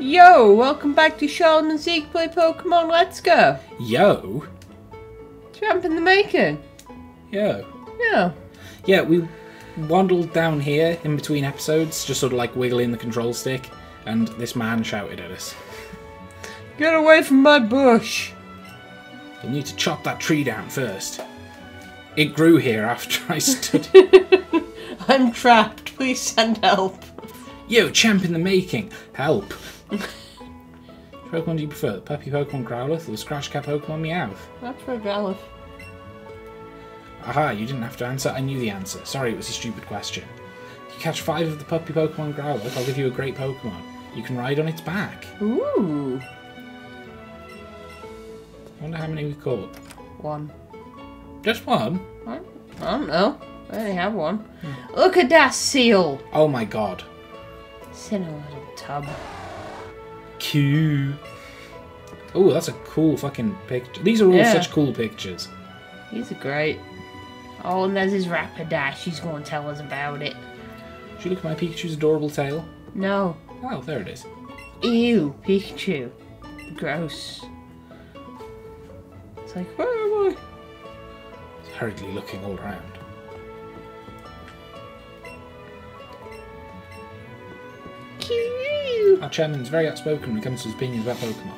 Yo, welcome back to Charlotte and Zeke play Pokemon Let's Go. Yo. Champ in the making. Yo. Yeah. Yeah, we waddled down here in between episodes, just sort of like wiggling the control stick, and this man shouted at us. Get away from my bush. You'll need to chop that tree down first. It grew here after I stood. I'm trapped. Please send help. Yo, champ in the making. Help. Which Pokemon do you prefer? The puppy Pokemon Growlithe or the Scratch Cat Pokemon Meowth? That's for Galif. Aha, you didn't have to answer. I knew the answer. Sorry, it was a stupid question. If you catch five of the puppy Pokemon Growlithe, I'll give you a great Pokemon. You can ride on its back. Ooh. I wonder how many we caught. One. Just one? I I don't know. I only have one. Hmm. Look at that seal. Oh my god. It's in a little tub. Cute. Oh, that's a cool fucking picture. These are all Yeah. such cool pictures. These are great. Oh, and there's his Rapidash. She's going to tell us about it. Should you look at my Pikachu's adorable tail? No. Oh, there it is. Ew, Pikachu. Gross. It's like, where am I? It's hurriedly looking all around. Our is very outspoken when it comes to his opinions about Pokemon.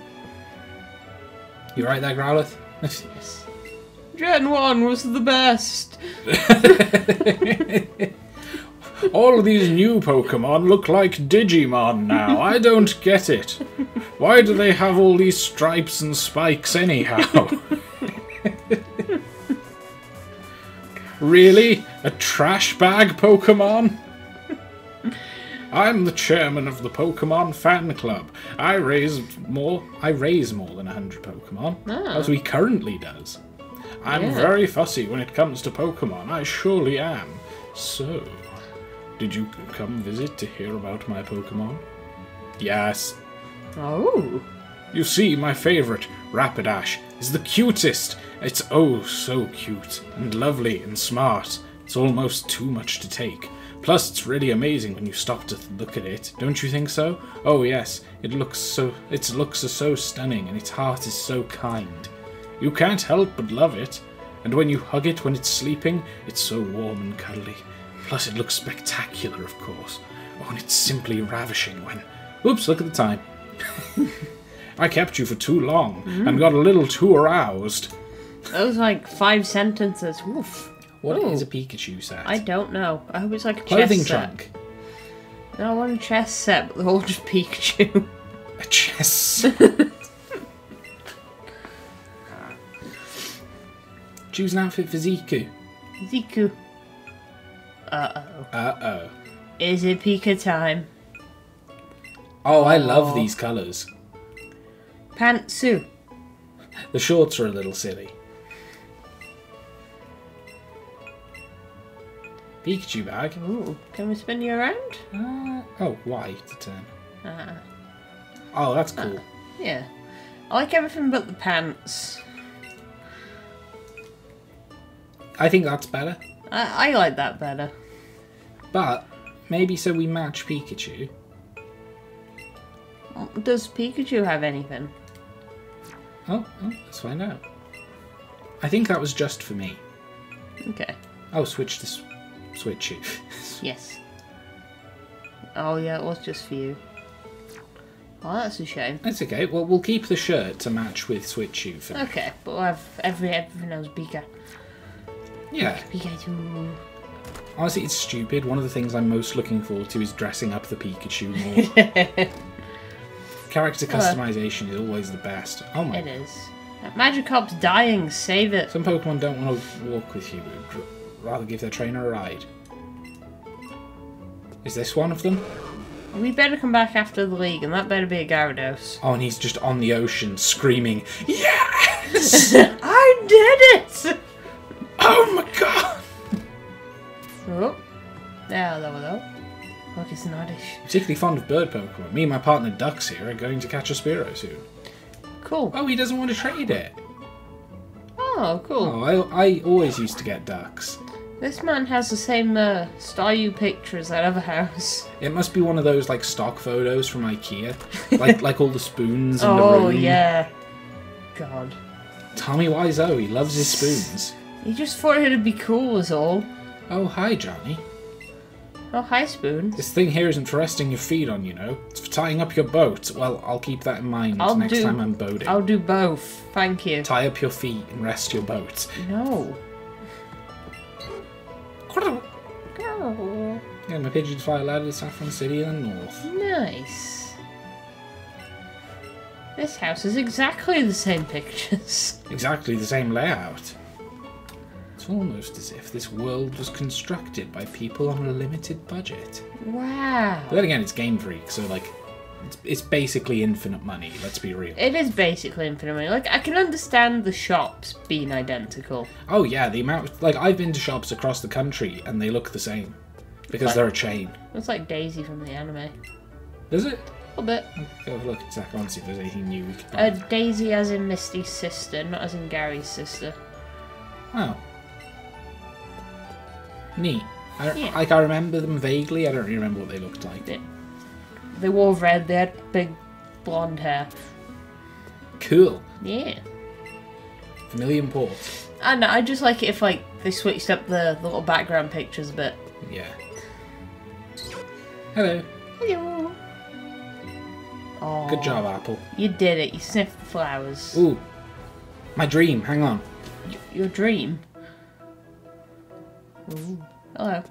You right there, Growlithe? Yes. Gen 1 was the best. All of these new Pokemon look like Digimon now. I don't get it. Why do they have all these stripes and spikes anyhow? really? A trash bag Pokemon? I'm the chairman of the Pokemon fan club. I raise more I raise more than a hundred Pokemon. Ah. As he currently does. I'm Yeah. very fussy when it comes to Pokemon. I surely am. So, did you come visit to hear about my Pokemon? Yes. Oh. You see, my favorite, Rapidash, is the cutest. It's oh so cute, and lovely, and smart. It's almost too much to take. Plus, it's really amazing when you stop to look at it. Don't you think so? Oh yes, it looks so. Its looks are so stunning, and its heart is so kind. You can't help but love it. And when you hug it when it's sleeping, it's so warm and cuddly. Plus, it looks spectacular, of course. Oh, and it's simply ravishing when. Oops, look at the time. I kept you for too long and mm-hmm. got a little too aroused. That was like five sentences. Woof. What is Ooh. a Pikachu set? I don't know. I hope it's like a Clothing chess set. trunk. No, I want a chess set, but they're all just Pikachu. A chess. Choose an outfit for Ziku. Ziku. Uh-oh. Uh oh. Is it Pika time? Oh, I love Aw. these colours. Pantsu. The shorts are a little silly. Pikachu bag. Ooh, can we spin you around? Uh, oh, why to turn. Uh, Oh, that's cool. yeah. I like everything but the pants. I think that's better. I, I like that better. But maybe so we match Pikachu. Does Pikachu have anything? Oh, oh, let's find out. I think that was just for me. Okay. Oh, switch this. Switch you. Yes. Oh yeah, it was just for you. Oh, that's a shame. That's okay. Well, we'll keep the shirt to match with Switch you for. Okay, but we'll have every everything else Pika. Yeah. Pikachu. Honestly, it's stupid. One of the things I'm most looking forward to is dressing up the Pikachu more. Character customization is always the best. Oh my. It is. Magikarp's dying. Save it. Some Pokemon don't want to walk with you, rather give their trainer a ride. Is this one of them? We better come back after the league, and that better be a Gyarados. Oh, and he's just on the ocean screaming, Yes! I did it! oh my god! Oh. There, there we go. Look, it's Noddish. Particularly fond of bird Pokemon. Me and my partner Ducks here are going to catch a Spearow soon. Cool. Oh, he doesn't want to trade it. Oh, cool. Oh, I, I always used to get ducks. This man has the same uh, Staryu picture as that other house. It must be one of those like stock photos from IKEA, like like all the spoons in the Oh room. yeah. God. Tommy Wiseau, he loves his spoons. He just thought it'd be cool, is all. Oh hi Johnny. Oh, hi, Spoon. This thing here isn't for resting your feet on, you know. It's for tying up your boat. Well, I'll keep that in mind I'll next do- time I'm boating. I'll do both. Thank you. Tie up your feet and rest your boat. No. Yeah, my pigeons fly loud to Saffron City in the north. Nice. This house is exactly the same pictures. Exactly the same layout. It's almost as if this world was constructed by people on a limited budget. Wow. But then again, it's Game Freak, so like, it's, it's basically infinite money. Let's be real. It is basically infinite money. Like, I can understand the shops being identical. Oh yeah, the amount. Like I've been to shops across the country and they look the same because Like- they're a chain. It's like Daisy from the anime. Is it? A little bit. Go have a look at Zach on see if there's anything new we could buy. Uh, Daisy as in Misty's sister, not as in Gary's sister. oh, neat. I don't, Yeah. Like I remember them vaguely. I don't really remember what they looked like. They, they wore red, they had big blonde hair. Cool. Yeah. Familiar port. I know, I just like it if like they switched up the, the little background pictures a bit. Yeah. Hello. Hello. Oh, Good job, Apple. You did it. You sniffed the flowers. Ooh. My dream. Hang on. Y- Your dream. Ooh. Hello.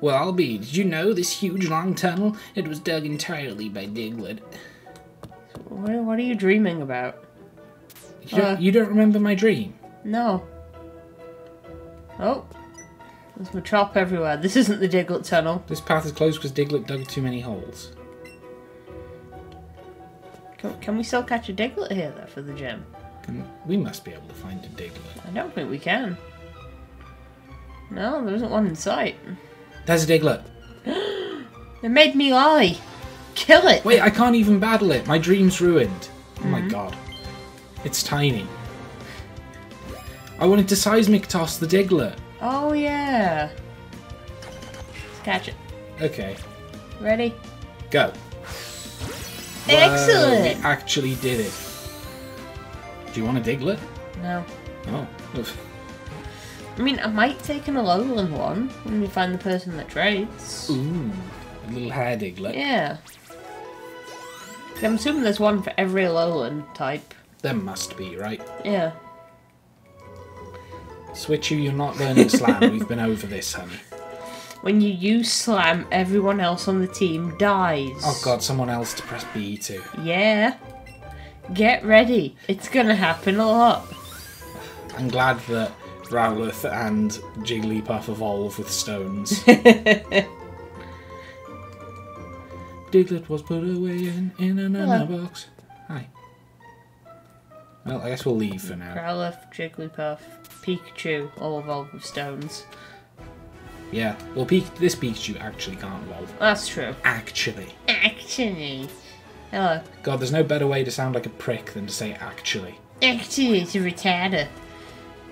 Well, I'll be. Did you know this huge long tunnel? It was dug entirely by Diglett. What, what are you dreaming about? You don't, Uh. you don't remember my dream? No. Oh. There's a chop everywhere. This isn't the Diglett tunnel. This path is closed because Diglett dug too many holes. Can, can we still catch a Diglett here, though, for the gem? We must be able to find a Diglett. I don't think we can. No, there isn't one in sight. There's a Diglett. They made me lie. Kill it. Wait, I can't even battle it. My dream's ruined. Oh my mm-hmm. god. It's tiny. I wanted to seismic toss the Diglett. Oh, yeah. Let's catch it. Okay, Ready? go. Excellent. Whoa, we actually did it. Do you want a Diglett? No. Oh. I mean, I might take an Alolan one when we find the person that trades. Ooh. A little hair Diglett. Yeah. I'm assuming there's one for every Alolan type. There must be, right? Yeah. Switchu, you're not learning slam. We've been over this, honey. When you use Slam, everyone else on the team dies. Oh god, someone else to press B to. Yeah. Get ready. It's gonna happen a lot. I'm glad that Growlithe and Jigglypuff evolve with stones. Diglett was put away in, in another Hello. box. Hi. Well, I guess we'll leave for now. Growlithe, Jigglypuff, Pikachu, all evolved with stones. Yeah. Well, Pik- this Pikachu actually can't evolve. That's true. Actually. Actually. Hello. God, there's no better way to sound like a prick than to say actually. Actually, it's a Rattata.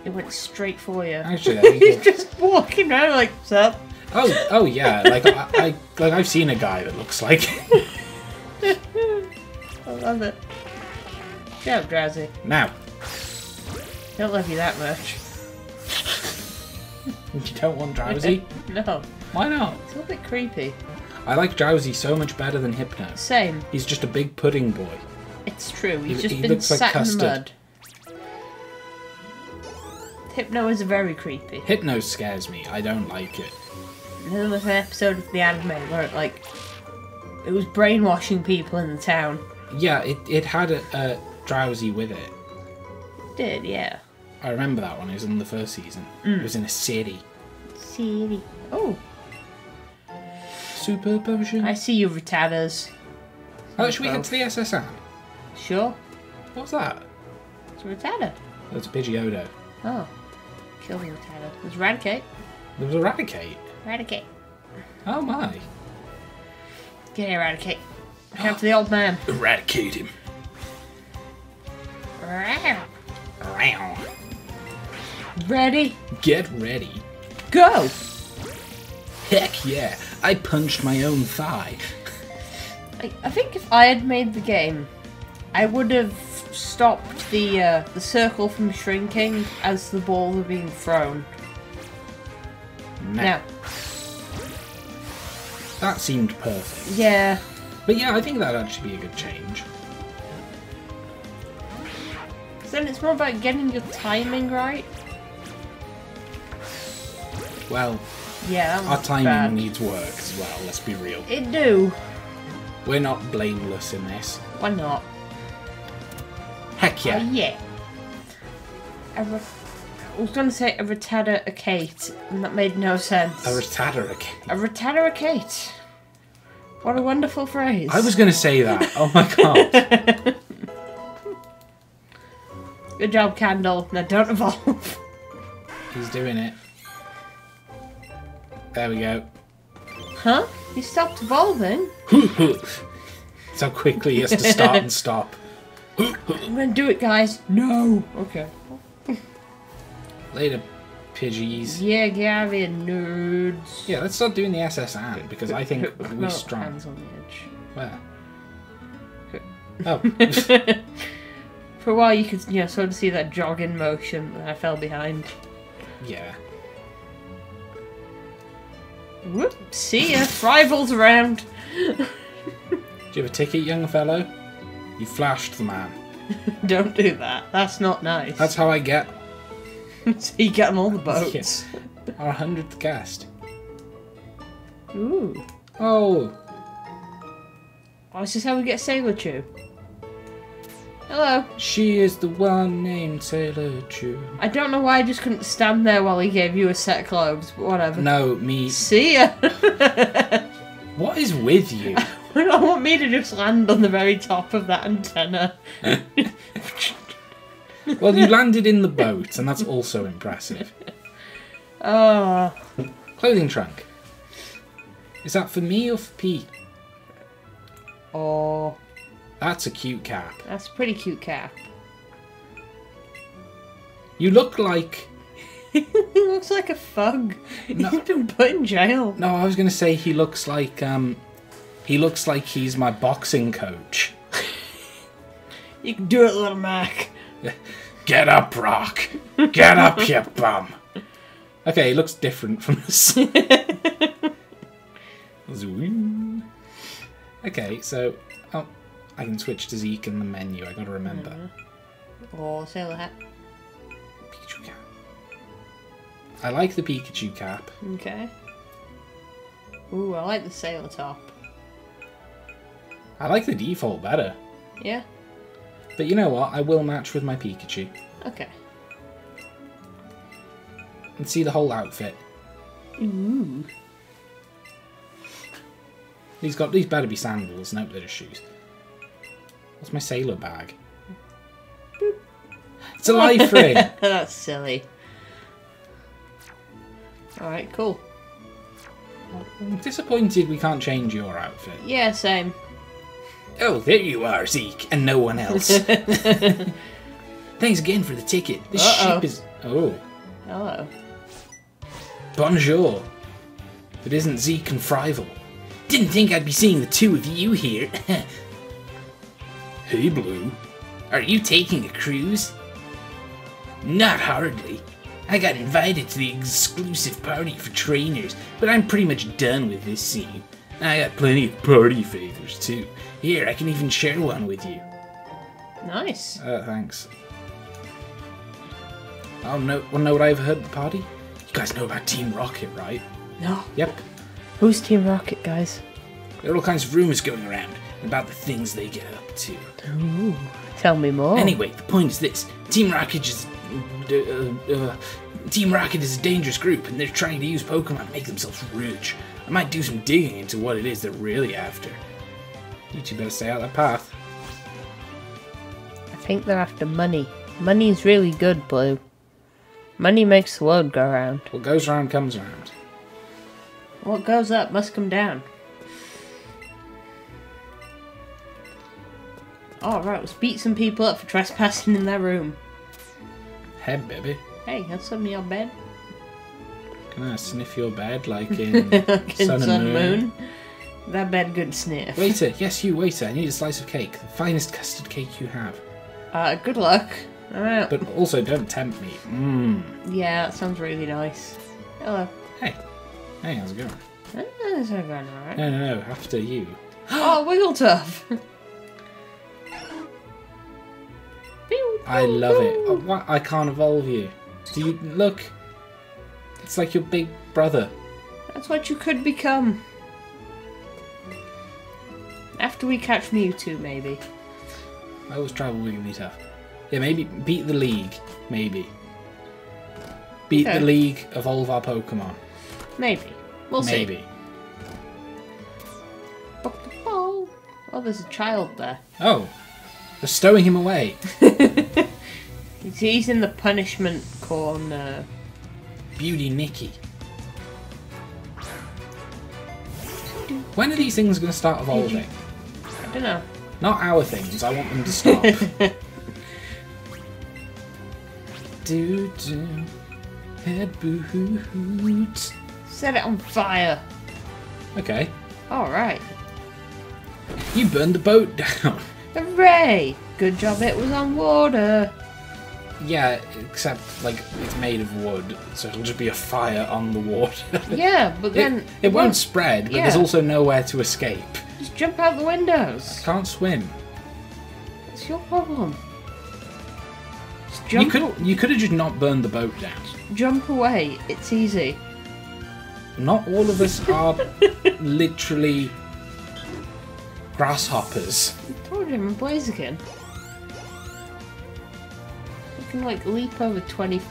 It went straight for you. Actually, I He's just walking around like, what's up? Oh, oh yeah. Like I, I, like I've seen a guy that looks like. I love it. Shut up, Drowzee. now, Don't love you that much. you don't want Drowzee? no. Why not? It's a little bit creepy. I like Drowzee so much better than Hypno. Same. He's just a big pudding boy. It's true. He's He- just he been looks like sat in the mud. Hypno is very creepy. Hypno scares me. I don't like it. There was an episode of the anime where it like it was brainwashing people in the town. Yeah, it, it had a, a Drowzee with it. It did, yeah. I remember that one. It was in the first season. Mm. It was in a city. City. Oh, Super potion. I see you Rattatas. Oh, should we head to the SS Anne? Sure. What's that? It's a Rattata. That's Pidgeotto. Oh. Kill the Rattata. There's Eradicate. There was Eradicate. Eradicate. Oh my. Get Eradicate. Come to the old man. Eradicate him. Row. Ready? Get ready. Go! Heck yeah, I punched my own thigh. I, I think if I had made the game, I would have stopped the uh, the circle from shrinking as the balls are being thrown. Nah, Now, that seemed perfect. yeah, But yeah, I think that'd actually be a good change. then it's more about getting your timing right. Well, Yeah, our timing bad. needs work as well, let's be real. It do. We're not blameless in this. Why not? Heck Yeah. yeah. yeah. A re- I was going to say a retata a Kate, and that made no sense. A retarded. a retata a Kate. What a wonderful phrase. I was gonna say that. Oh my god. Good job, Candle. Now don't evolve. He's doing it. There we go. huh? He stopped evolving? so quickly he has to start and stop. I'm gonna do it, guys. No. Okay. Later, Pidgeys. Yeah, Gavin, nerds. Yeah, let's start doing the SS Anne because I think we're no, strong. Hands on the edge. Where? edge. Oh, For a while, you could, you know, sort of see that jogging motion that I fell behind. yeah. Whoop. See ya. Rivals around. Do you have a ticket, young fellow? You flashed the man. Don't do that. That's not nice. That's how I get so you get on all the boats. Yes. our hundredth guest. Ooh. Oh, Oh, is this how we get Sailor Chew? Hello. she is the one named Sailor Chew. I don't know why I just couldn't stand there while he gave you a set of clothes, but whatever. No, me. See ya. What is with you? I want me to just land on the very top of that antenna. well, you landed in the boat, and that's also impressive. Oh, Clothing trunk. Is that for me or for Pete? oh, That's a cute cap. that's a pretty cute cap. You look like. he looks like a thug. No. He's been put in jail. No, I was gonna say he looks like um, he looks like he's my boxing coach. You can do it, little Mac. Get up, Rock. Get up, you bum. Okay, he looks different from this. Zoom. Okay, so oh, I can switch to Zeke in the menu. I gotta remember. Mm-hmm. Oh, sailor hat. Pikachu cap. I like the Pikachu cap. Okay. Ooh, I like the sailor top. I like the default better. Yeah. But you know what? I will match with my Pikachu Okay. and see the whole outfit. Ooh. These got these better be sandals. Nope, they're just shoes. What's my sailor bag? It's a life ring. That's silly. Alright, cool. I'm disappointed we can't change your outfit. Yeah, same. Oh, there you are, Zeke, and no one else. Thanks again for the ticket. This Uh-oh. ship is. Oh, Hello. bonjour. It isn't Zeke and Frival. Didn't think I'd be seeing the two of you here. hey, Blue. Are you taking a cruise? Not hardly. I got invited to the exclusive party for trainers, but I'm pretty much done with this scene. I got plenty of party favors too. Here, I can even share one with you. Nice. Uh, thanks. Oh no! To know what I overheard at the party? You guys know about Team Rocket, right? No. Yep. Who's Team Rocket, guys? There are all kinds of rumors going around about the things they get up to. Ooh. Tell me more. Anyway, the point is this: Team Rocket is uh, uh, Team Rocket is a dangerous group, and they're trying to use Pokemon to make themselves rich. I might do some digging into what it is they're really after. You two better stay out of that path. I think they're after money. Money's really good, Blue. Money makes the world go round. What goes around comes around. What goes up must come down. Alright, let's beat some people up for trespassing in their room. Head, baby. Hey, that's some of your bed. Can I sniff your bed like in Like Sun and Sun Moon? Moon. That bed good sniff. Waiter, yes, you waiter. I need a slice of cake, the finest custard cake you have. Uh, good luck. But also, don't tempt me. Mmm. Yeah, that sounds really nice. Hello. Hey, hey, how's it going? Uh, It's going alright. No, no, no. After you. Oh, Wigglytuff! I love it. Oh, what? I can't evolve you. Do you look? It's like your big brother. That's what you could become. After we catch Mewtwo, maybe. I always travel Wigglytuff. Yeah, maybe beat the league. Maybe. Beat Okay. the league, of evolve our Pokemon. Maybe. We'll maybe. see. Oh, there's a child there. Oh, they're stowing him away. He's in the punishment corner. Beauty Nikki. When are these things going to start evolving? I don't know. Not our things. I want them to stop. do do head boot. Set it on fire. Okay, Alright. you burned the boat down. Hooray! Good job it was on water. Yeah, except like it's made of wood, so it'll just be a fire on the water. Yeah, but then it won't spread, but there's also nowhere to escape. Just jump out the windows. I Can't swim. It's your problem. Just You could you could have just not burned the boat down. jump away. It's easy. Not all of us are literally grasshoppers. I told him in Blaziken. Can like leap over 20,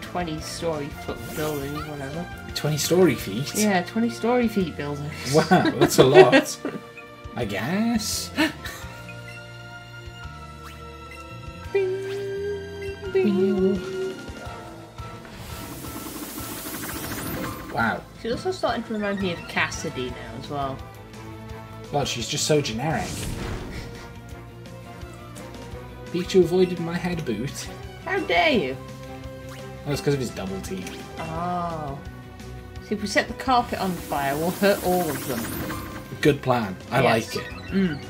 20 story foot buildings, whatever. 20 story feet. Yeah, 20 story feet buildings. Wow, that's a lot. I guess. Bing, bing. Wow. She's also starting to remind me of Cassidy now as well. Well, she's just so generic. Pikachu avoided my head boot. How dare you? That's because of his double teeth. Oh. See, if we set the carpet on fire, we'll hurt all of them. Good plan. I Yes. like it. Mm.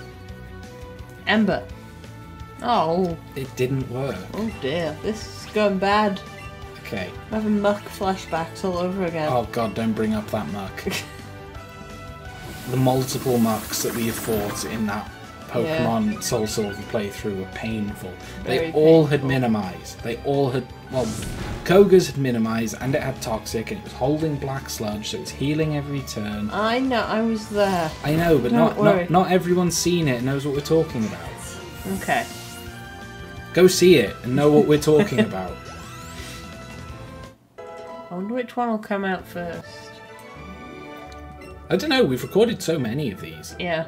Ember. Oh, It didn't work. oh dear. This is going bad. Okay. I'm having Muk flashbacks all over again. Oh god, don't bring up that Muk. the multiple Muks that we have fought in that Pokemon Soul Silver playthrough were painful. They Very all had painful. minimized. They all had well Koga's had minimized and it had toxic and it was holding black sludge, so it was healing every turn. I know, I was there. I know, but Don't not, worry. not not everyone's seen it and knows what we're talking about. Okay. Go see it and know what we're talking about. I wonder which one will come out first. I don't know, we've recorded so many of these Yeah.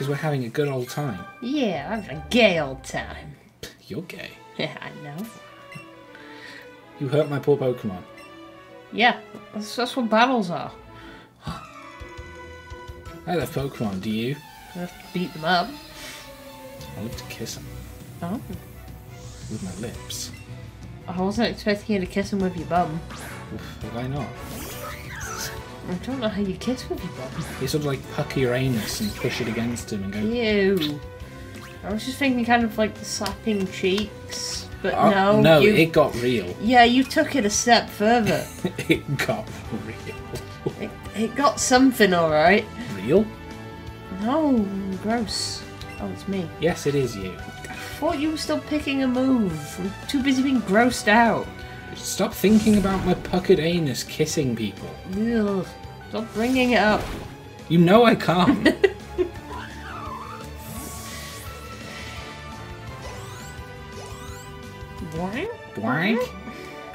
Because we're having a good old time. Yeah, I'm having a gay old time. You're gay. Yeah, I know. You hurt my poor Pokemon. Yeah, that's, that's what battles are. I love Pokemon, do you? You have to beat them up. I love to kiss them Oh. with my lips. I wasn't expecting you to kiss him with your bum. Oof, why not? I don't know how you kiss with your bum. You sort of like pucker your anus and push it against him and go. Ew. I was just thinking kind of like the slapping cheeks, but "Oh, no. no, you, it got real. Yeah, you took it a step further. it got real. it, it got something, alright. Real? No, gross. Oh, it's me. Yes, it is you. I thought you were still picking a move. I'm too busy being grossed out. Stop thinking about my puckered anus kissing people. Ugh. Stop bringing it up. You know I can't. Blank?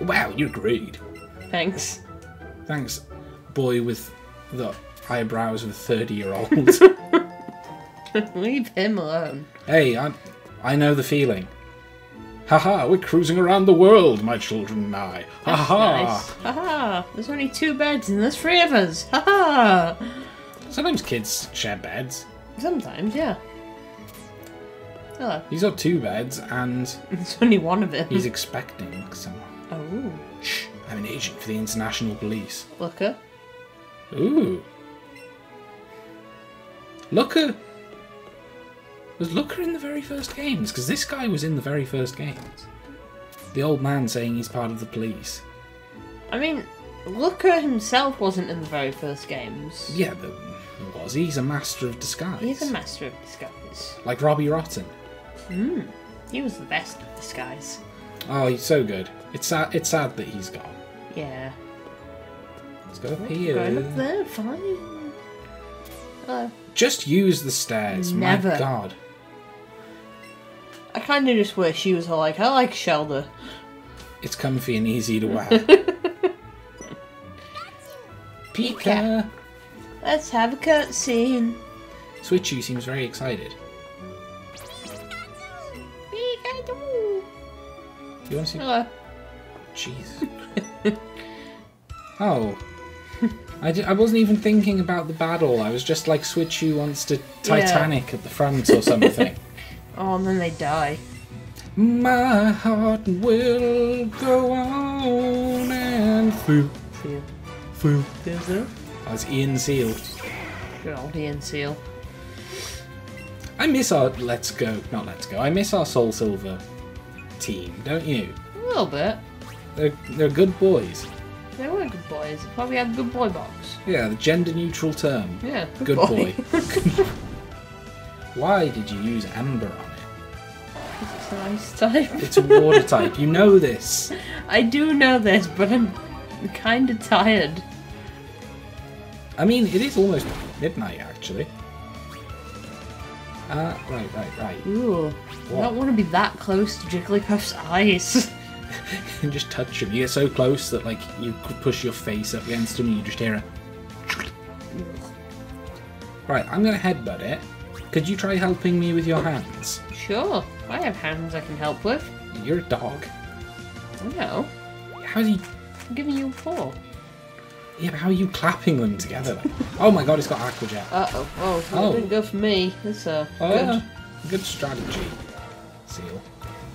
Wow, you're great. Thanks. Thanks, boy with the eyebrows of a 30 year old. Leave him alone. hey, I, I know the feeling. Haha, we're cruising around the world, my children and I. Haha. Nice. Haha. There's only two beds and there's three of us. Haha. Sometimes kids share beds. Sometimes, yeah. Hello. He's got two beds and There's only one of them. he's expecting someone. Oh. Shh, I'm an agent for the international police. Looker. Ooh. Looker. Was Looker in the very first games? Because this guy was in the very first games. The old man saying he's part of the police. I mean, Looker himself wasn't in the very first games. Yeah, but was he? He's a master of disguise. He's a master of disguise. like Robbie Rotten. Hmm. He was the best of disguise. Oh, he's so good. It's sad. It's sad that he's gone. Yeah. Let's go up here. Going up there, fine. Hello. Just use the stairs. My Never. God. I kind of just wish she was like, I like Shelder. It's comfy and easy to wear. Pika. Pika. Let's have a cutscene. Switchy seems very excited. Pikachu. You want to see? Hello. Jeez. oh. I, I wasn't even thinking about the battle. I was just like, Switchy wants to Titanic at the front or something. Oh, and then they die. My heart will go on and Seal. through. There's it. That's Ian Seal. Good old Ian Seal. I miss our Let's Go, not Let's Go. I miss our Soul Silver team, don't you? A little bit. They're they're good boys. They were good boys. They probably had good boy box. Yeah, the gender neutral term. Yeah, good, Good boy. boy. Why did you use Ember on it? it's a nice type. It's a water type. You know this. I do know this, but I'm kind of tired. I mean, it is almost midnight actually. Uh, right, right, right. Ooh. I don't want to be that close to Jigglypuff's eyes. You just touch him. You get so close that like you could push your face up against him and you just hear a. Right, I'm gonna headbutt it. Could you try helping me with your hands? sure. I have hands I can help with. You're a dog. I know. How's he? I'm giving you a paw. Yeah, but how are you clapping them together? Like? oh my god, it's got aqua jet. Uh oh. Oh, that Oh. didn't go for me. That's uh, Oh, good. yeah. Good strategy, Seal.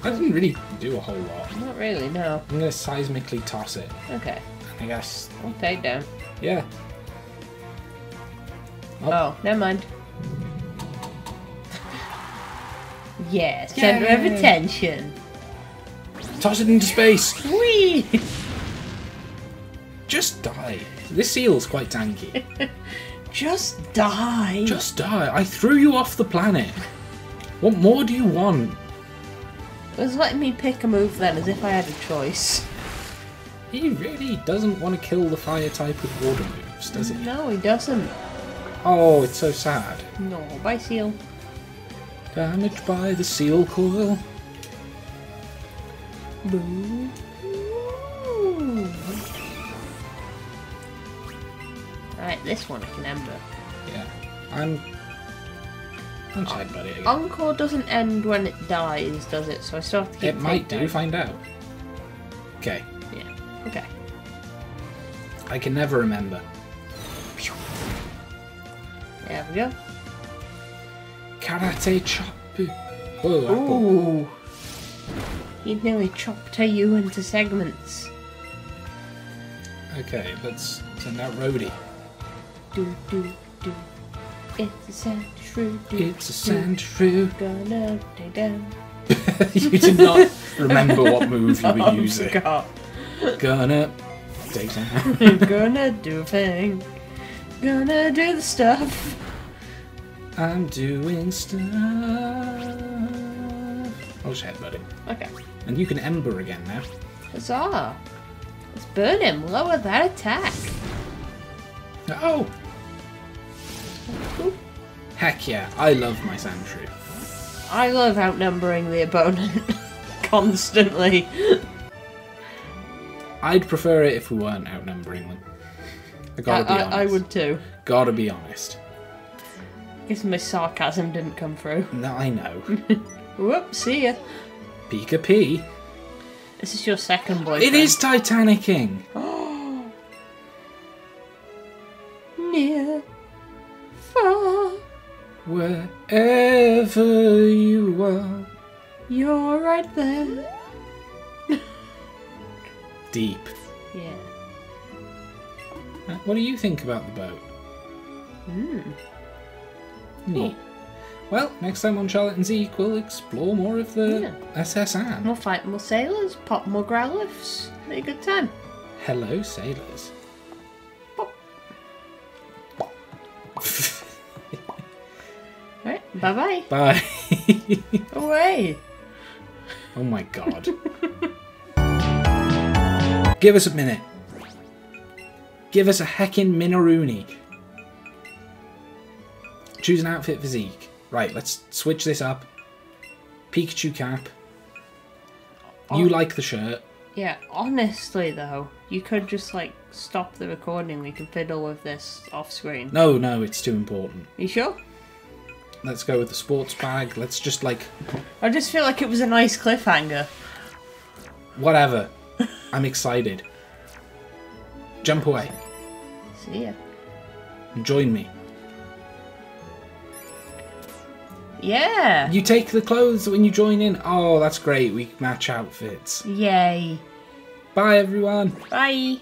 I didn't really do a whole lot. Not really, no. I'm gonna seismically toss it. Okay. I guess. I'll take down. Yeah. Oh. Oh, never mind. Yeah, center of attention. Toss it into space. Whee! Just die. This seal's quite tanky. Just die. Just die. I threw you off the planet. What more do you want? It was letting me pick a move then, as if I had a choice. He really doesn't want to kill the fire type with water moves, does he? No, he doesn't. Oh, it's so sad. No, bye, Seal. Damaged by the seal coil. Boo. Right, this one I can ember. Yeah. I'm. I'm sad about it again. Encore doesn't end when it dies, does it? So I still have to keep It might do, find out. Okay. Yeah. Okay. I can never remember. There we go. Karate chop. Whoa, apple. Ooh. He nearly chopped you into segments. Okay, let's send out Rhodey. Do do do. It's a sand shrew. Do, It's a do. Sandshrew. Gonna take down. you did not remember what move you were Oh, using. forgot. Gonna take down. Gonna do a thing. Gonna do the stuff. I'm doing stuff. I'll just headbutt him. Okay. And you can Ember again now. Huzzah! Let's burn him. Lower that attack. Oh! Heck yeah, I love my Sandshrew. I love outnumbering the opponent constantly. I'd prefer it if we weren't outnumbering them. I I, gotta be honest. I, I would too. Gotta be honest. Guess my sarcasm didn't come through. No, I know. Whoop, see ya. Pika P. This is your second boyfriend. It is Titanicking! Near, far, Wherever you are. you're right there. Deep. Yeah. Uh, What do you think about the boat? Hmm. Neat. Well, next time on Charlotte and Zeke, we'll explore more of the Yeah. SS Anne. We'll fight more sailors, pop more Growlithes. Have a good time. Hello, sailors. Pop. Alright, bye bye. Bye. Away. oh my god. Give us a minute. Give us a heckin' Minarooney. Choose an outfit physique. Right, let's switch this up. Pikachu cap. You Oh. like the shirt. Yeah, honestly though, you could just like stop the recording. We can fiddle with this off screen. No, no, it's too important. You sure? Let's go with the sports bag. Let's just like I just feel like it was a nice cliffhanger. whatever. I'm excited. Jump away See ya. join me. Yeah. You take the clothes when you join in. Oh, that's great. We match outfits. Yay. Bye, everyone. Bye.